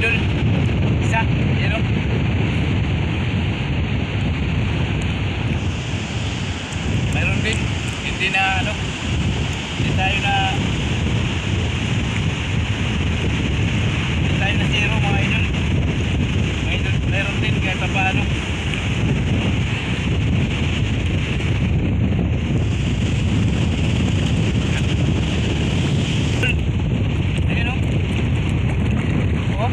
idol. Isa, yun o. Mayroon din, hindi na ano, hindi tayo na hindi tayo na zero mga idol. Mga idol, mayroon din kahit pa paano. Ayun o. Oh.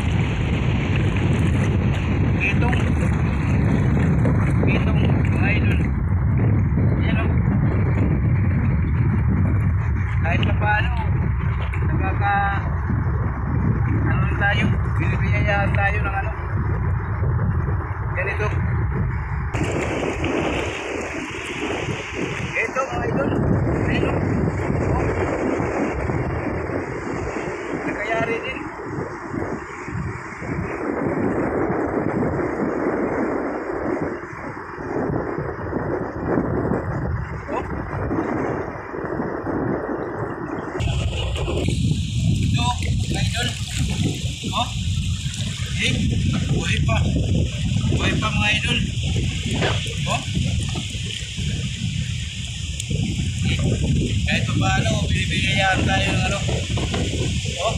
Itong. Itong mga idol. Ayan o. Kahit pa paano, nakaka... Ano tayo? Binibiyayaan tayo ng ano. Ganito. Hey, buhay pa. Buhay pa mga idol. Oh. Hey, kahit pa paano, binibigayaan tayo ng ano. Oh. oh.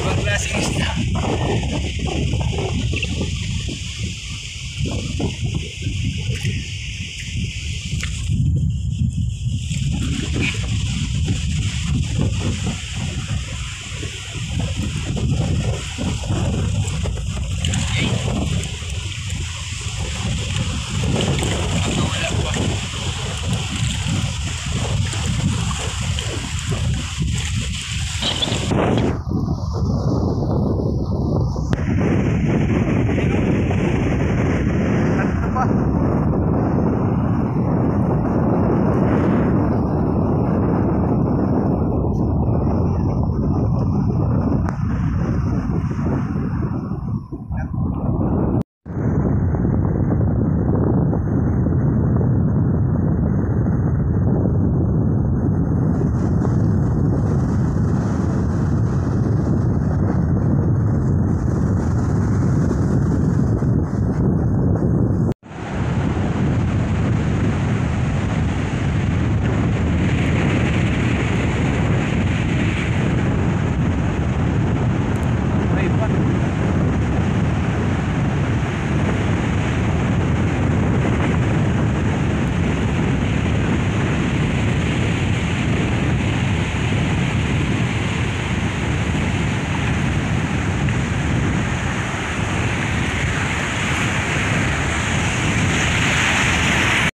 Ibang klaseng isda. Okay.